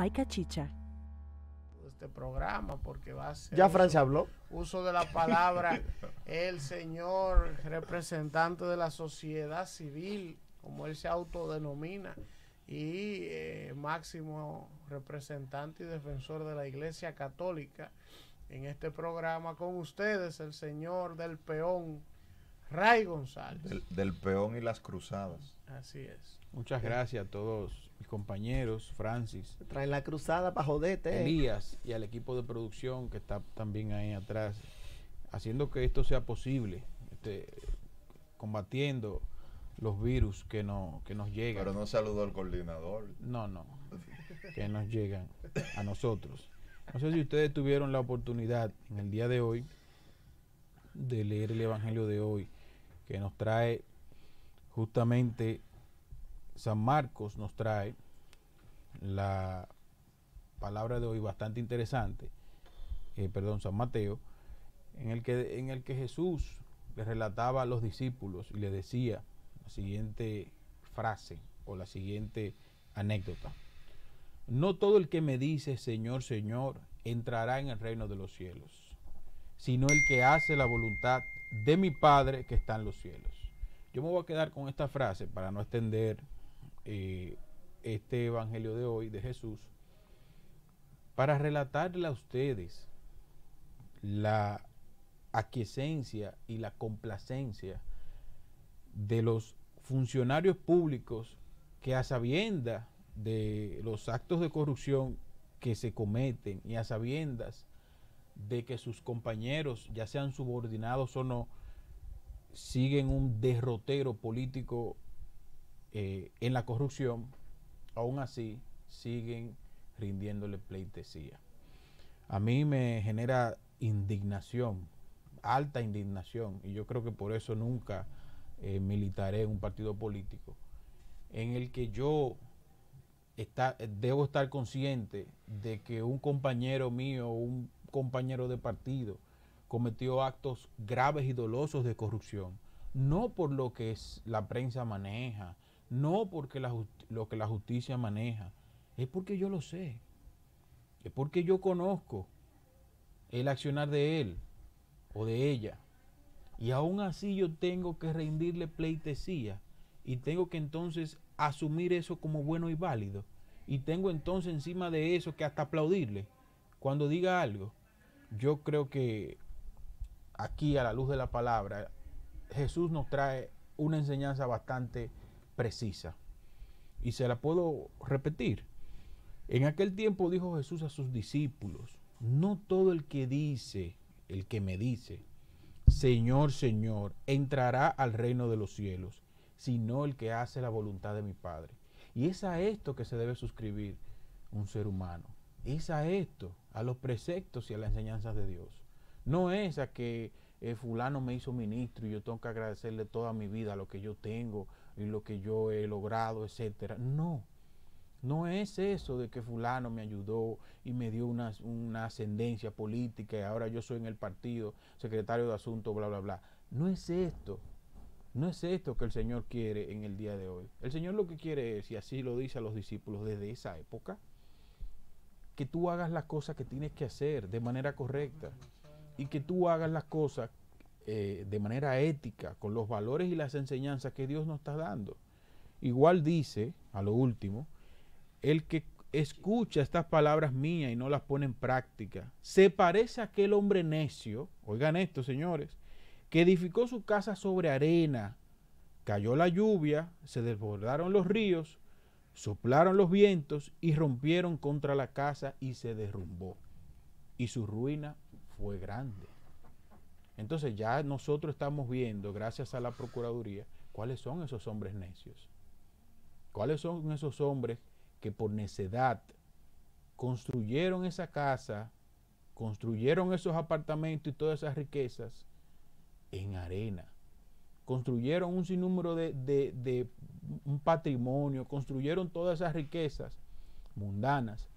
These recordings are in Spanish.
by Cachicha. Este programa, porque va a ser. Ya Francia habló. Uso de la palabra el señor representante de la sociedad civil, como él se autodenomina, y eh, máximo representante y defensor de la Iglesia Católica. En este programa con ustedes, el señor del peón, Ray González. Del, peón y las cruzadas. Así es. Muchas gracias a todos mis compañeros, Francis. Trae la cruzada para joderte. Eh. Elías y al equipo de producción que está también ahí atrás, haciendo que esto sea posible, este, combatiendo los virus que, no, que nos llegan. Pero no saludó al coordinador. No, no, que nos llegan a nosotros. No sé si ustedes tuvieron la oportunidad en el día de hoy de leer el Evangelio de hoy, que nos trae justamente San Marcos, nos trae la palabra de hoy bastante interesante, eh, perdón, San Mateo, en el, que, en el que Jesús le relataba a los discípulos y le decía la siguiente frase o la siguiente anécdota. No todo el que me dice Señor, Señor, entrará en el reino de los cielos, sino el que hace la voluntad de mi Padre que está en los cielos. Yo me voy a quedar con esta frase para no extender eh, este Evangelio de hoy de Jesús, para relatarle a ustedes la aquiescencia y la complacencia de los funcionarios públicos que a sabienda de los actos de corrupción que se cometen y a sabiendas de que sus compañeros, ya sean subordinados o no, siguen un derrotero político eh, en la corrupción, aún así siguen rindiéndole pleitesía. A mí me genera indignación, alta indignación, y yo creo que por eso nunca eh, militaré en un partido político, en el que yo debo estar consciente de que un compañero mío, un compañero de partido, cometió actos graves y dolosos de corrupción, no por lo que es la prensa maneja, no porque lo que la justicia maneja, es porque yo lo sé, es porque yo conozco el accionar de él o de ella. Y aún así yo tengo que rendirle pleitesía y tengo que entonces asumir eso como bueno y válido. Y tengo entonces encima de eso que hasta aplaudirle cuando diga algo. Yo creo que aquí a la luz de la palabra, Jesús nos trae una enseñanza bastante precisa. Y se la puedo repetir. En aquel tiempo dijo Jesús a sus discípulos, no todo el que dice, el que me dice, Señor, Señor, entrará al reino de los cielos, sino el que hace la voluntad de mi Padre. Y es a esto que se debe suscribir un ser humano. Es a esto, a los preceptos y a las enseñanzas de Dios. No es a que eh, fulano me hizo ministro y yo tengo que agradecerle toda mi vida lo que yo tengo y lo que yo he logrado, etcétera. No. No es eso de que fulano me ayudó y me dio una, una, ascendencia política y ahora yo soy en el partido, secretario de asuntos, bla, bla, bla. No es esto. No es esto que el Señor quiere en el día de hoy. El Señor lo que quiere es, y así lo dice a los discípulos desde esa época, que tú hagas las cosas que tienes que hacer de manera correcta y que tú hagas las cosas eh, de manera ética, con los valores y las enseñanzas que Dios nos está dando. Igual dice, a lo último, el que escucha estas palabras mías y no las pone en práctica, se parece a aquel hombre necio, oigan esto señores, que edificó su casa sobre arena, cayó la lluvia, se desbordaron los ríos, soplaron los vientos y rompieron contra la casa y se derrumbó. Y su ruina fue grande. Entonces ya nosotros estamos viendo, gracias a la Procuraduría, cuáles son esos hombres necios. ¿Cuáles son esos hombres que por necedad construyeron esa casa, construyeron esos apartamentos y todas esas riquezas en arena? Construyeron un sinnúmero de, de un patrimonio, construyeron todas esas riquezas mundanas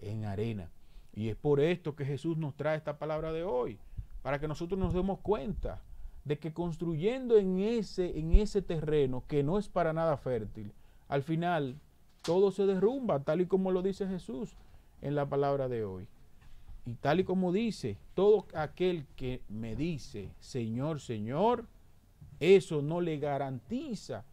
en arena. Y es por esto que Jesús nos trae esta palabra de hoy, para que nosotros nos demos cuenta de que construyendo en ese, en ese terreno que no es para nada fértil, al final todo se derrumba, tal y como lo dice Jesús. en la palabra de hoy. Y tal y como dice, todo aquel que me dice, Señor, Señor, eso no le garantiza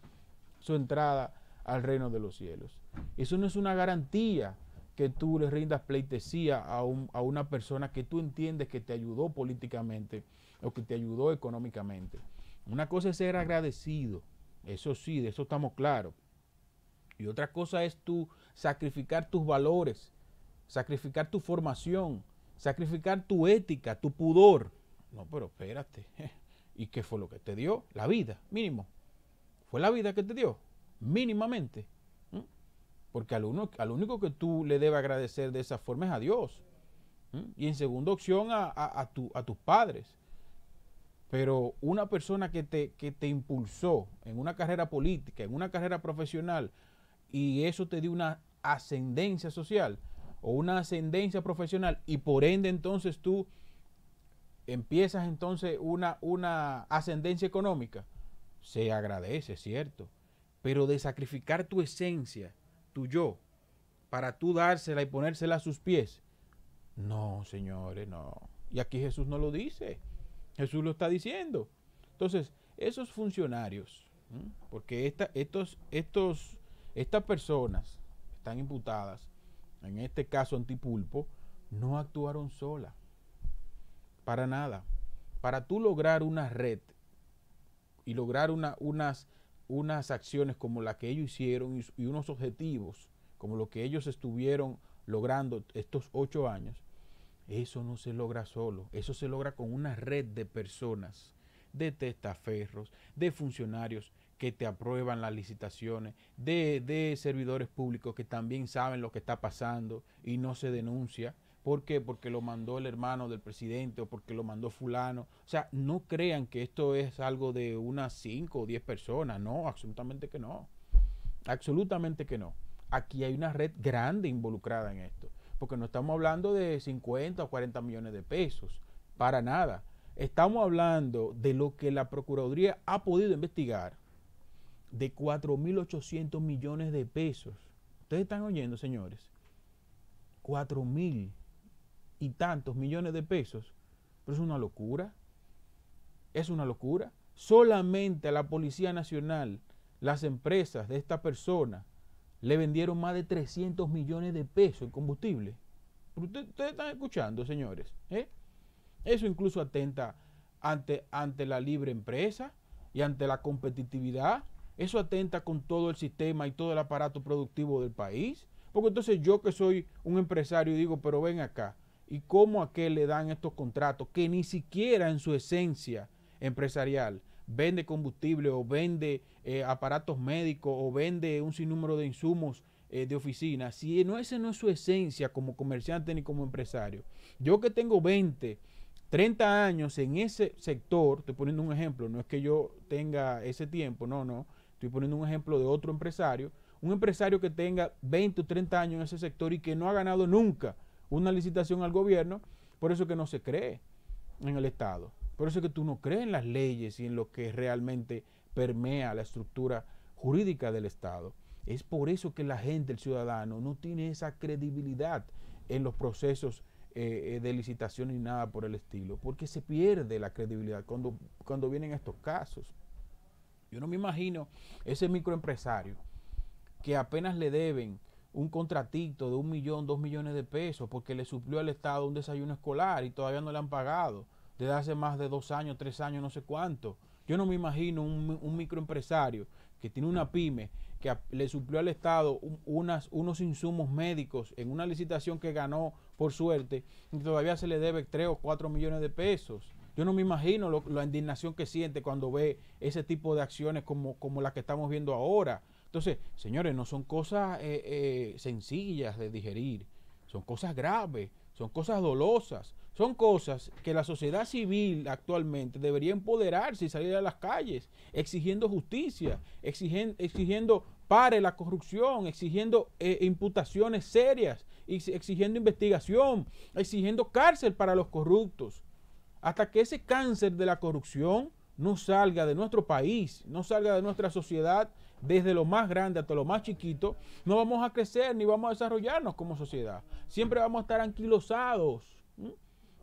su entrada al reino de los cielos. Eso no es una garantía que tú le rindas pleitesía a, a una persona que tú entiendes que te ayudó políticamente o que te ayudó económicamente. Una cosa es ser agradecido, eso sí, de eso estamos claros. Y otra cosa es tú sacrificar tus valores, sacrificar tu formación, sacrificar tu ética, tu pudor. No, pero espérate. ¿Y qué fue lo que te dio? La vida, mínimo. Fue la vida que te dio, mínimamente. Porque al, uno, al único que tú le debes agradecer de esa forma es a Dios. Y en segunda opción a, a- a tu- a tus padres. Pero una persona que te, que te impulsó en una carrera política, en una carrera profesional, y eso te dio una ascendencia social o una ascendencia profesional, y por ende entonces tú empiezas entonces una, una ascendencia económica, se agradece, cierto, pero de sacrificar tu esencia, tu yo, para tú dársela y ponérsela a sus pies, no, señores, no. Y aquí Jesús no lo dice, Jesús lo está diciendo. Entonces, esos funcionarios, porque esta, estos, estos, estas personas están imputadas, en este caso antipulpo, no actuaron solas. Para nada. Para tú lograr una red y lograr una- unas, unas acciones como la que ellos hicieron y, y unos objetivos como lo que ellos estuvieron logrando estos ocho años, eso no se logra solo. Eso se logra con una red de personas, de testaferros, de funcionarios que te aprueban las licitaciones, de, de servidores públicos que también saben lo que está pasando y no se denuncia. ¿Por qué? Porque lo mandó el hermano del presidente o porque lo mandó fulano. O sea, no crean que esto es algo de unas cinco o diez personas. No, absolutamente que no. Absolutamente que no. Aquí hay una red grande involucrada en esto. Porque no estamos hablando de 50 o 40 millones de pesos. Para nada. Estamos hablando de lo que la Procuraduría ha podido investigar. De 4.800 millones de pesos. Ustedes están oyendo, señores. 4.000 y tantos millones de pesos. Pero es una locura. Es una locura. Solamente a la Policía Nacional, las empresas de esta persona, le vendieron más de 300 millones de pesos en combustible. Ustedes están escuchando, señores. ¿eh? Eso incluso atenta ante, ante la libre empresa y ante la competitividad. Eso atenta con todo el sistema y todo el aparato productivo del país. Porque entonces yo que soy un empresario digo, pero ven acá, ¿y cómo a qué le dan estos contratos que ni siquiera en su esencia empresarial vende combustible o vende eh, aparatos médicos o vende un sinnúmero de insumos eh, de oficina? Si no esa no es su esencia como comerciante ni como empresario. Yo que tengo 20, 30 años en ese sector, estoy poniendo un ejemplo, no es que yo tenga ese tiempo, no, no, estoy poniendo un ejemplo de otro empresario, un empresario que tenga 20 o 30 años en ese sector y que no ha ganado nunca una licitación al gobierno, por eso que no se cree en el Estado, por eso que tú no crees en las leyes y en lo que realmente permea la estructura jurídica del Estado. Es por eso que la gente, el ciudadano, no tiene esa credibilidad en los procesos eh, eh, de licitación ni nada por el estilo, porque se pierde la credibilidad cuando, cuando vienen estos casos. Yo no me imagino ese microempresario que apenas le deben un contratito de un millón, dos millones de pesos porque le suplió al Estado un desayuno escolar y todavía no le han pagado desde hace más de dos años, tres años, no sé cuánto. Yo no me imagino un, un microempresario que tiene una pyme que le suplió al Estado un- unas, unos insumos médicos en una licitación que ganó por suerte y todavía se le debe tres o cuatro millones de pesos. Yo no me imagino lo- la indignación que siente cuando ve ese tipo de acciones como, como que estamos viendo ahora. Entonces, señores, no son cosas eh, eh, sencillas de digerir, son cosas graves, son cosas dolosas, son cosas que la sociedad civil actualmente debería empoderarse y salir a las calles, exigiendo justicia, exigen- exigiendo pare la corrupción, exigiendo eh, imputaciones serias, ex- exigiendo investigación, exigiendo cárcel para los corruptos. Hasta que ese cáncer de la corrupción no salga de nuestro país, no salga de nuestra sociedad, desde lo más grande hasta lo más chiquito, no vamos a crecer ni vamos a desarrollarnos como sociedad. Siempre vamos a estar anquilosados.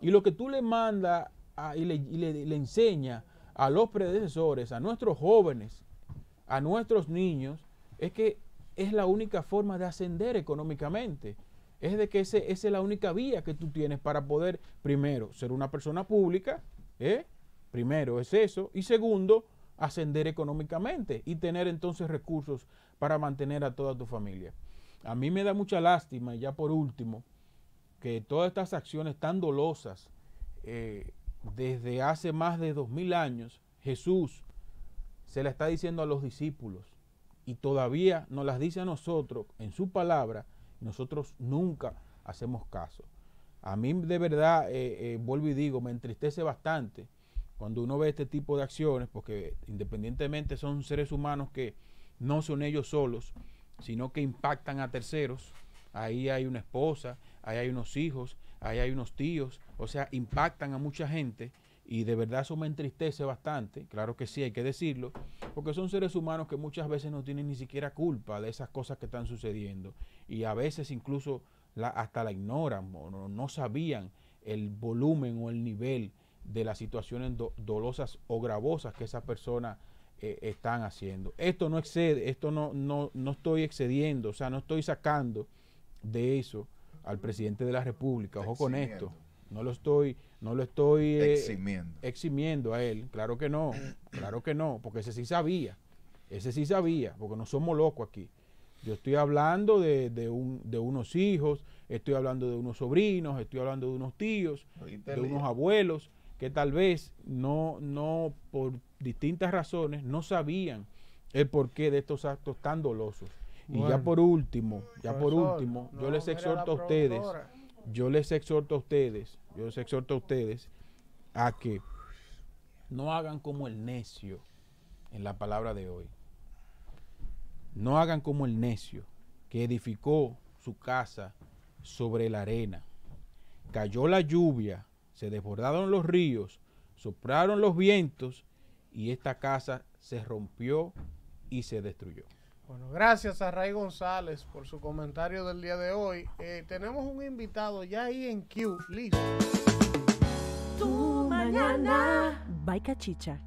Y lo que tú le mandas y, le, y enseñas a los predecesores, a nuestros jóvenes, a nuestros niños, es que es la única forma de ascender económicamente. Es de que ese- esa es la única vía que tú tienes para poder, primero, ser una persona pública, ¿eh? Primero es eso, y segundo, ascender económicamente y tener entonces recursos para mantener a toda tu familia. A mí me da mucha lástima, y ya por último, que todas estas acciones tan dolosas, eh, desde hace más de dos mil años, Jesús se la está diciendo a los discípulos y todavía nos las dice a nosotros en su palabra, y nosotros nunca hacemos caso. A mí de verdad, eh, eh, vuelvo y digo, me entristece bastante cuando uno ve este tipo de acciones, porque independientemente son seres humanos que no son ellos solos, sino que impactan a terceros. Ahí hay una esposa, ahí hay unos hijos, ahí hay unos tíos, o sea, impactan a mucha gente y de verdad eso me entristece bastante, claro que sí, hay que decirlo, porque son seres humanos que muchas veces no tienen ni siquiera culpa de esas cosas que están sucediendo y a veces incluso hasta la ignoran o no sabían el volumen o el nivel de las situaciones do- dolosas o gravosas que esas personas eh, están haciendo. Esto no excede, esto no, no, no estoy excediendo, o sea, no estoy sacando de eso al presidente de la República, ojo con esto, no lo estoy, no lo estoy eh, Eximiendo. eximiendo a él, claro que no, claro que no, porque ese sí sabía, ese sí sabía, porque no somos locos aquí. Yo estoy hablando de, de, un, de unos hijos, estoy hablando de unos sobrinos, estoy hablando de unos tíos, de unos abuelos que tal vez no, no por distintas razones no sabían el porqué de estos actos tan dolosos. Y ya por último, ya por último, yo les exhorto a ustedes, yo les exhorto a ustedes, yo les exhorto a ustedes a que no hagan como el necio en la palabra de hoy. No hagan como el necio que edificó su casa sobre la arena. Cayó la lluvia, se desbordaron los ríos, soplaron los vientos y esta casa se rompió y se destruyó. Bueno, gracias a Ray González por su comentario del día de hoy. Eh, tenemos un invitado ya ahí en Q, listo. Tu mañana. By Cachicha.